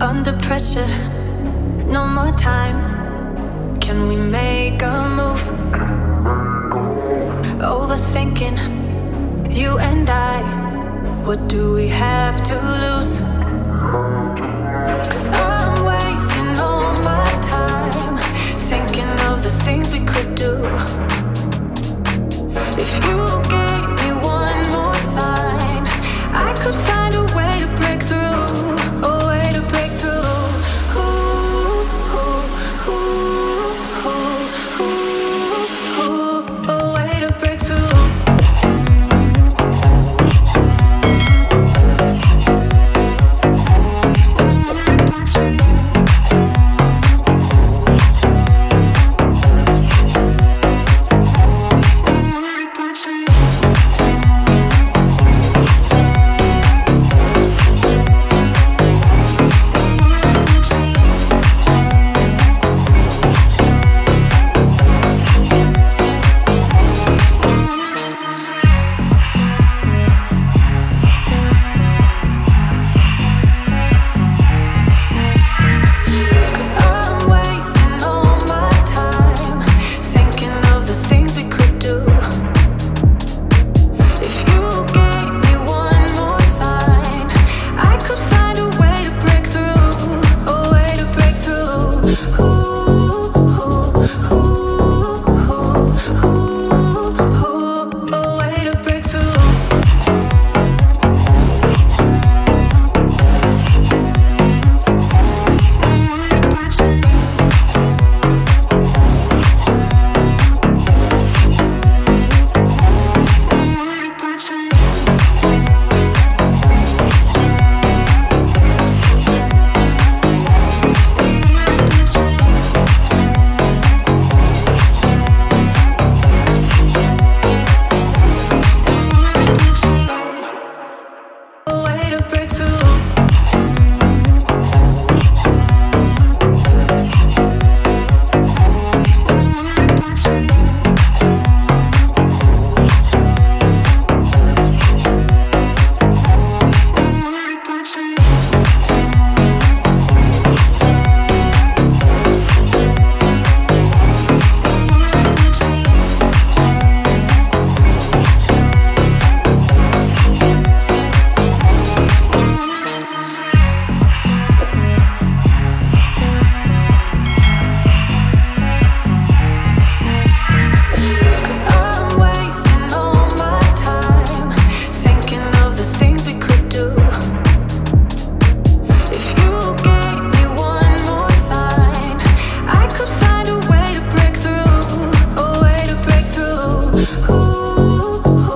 under pressure. No more time. Can we make a move? Overthinking, you and I. What do we have to lose? Cause I'm wasting all my time thinking of the things we could do. If you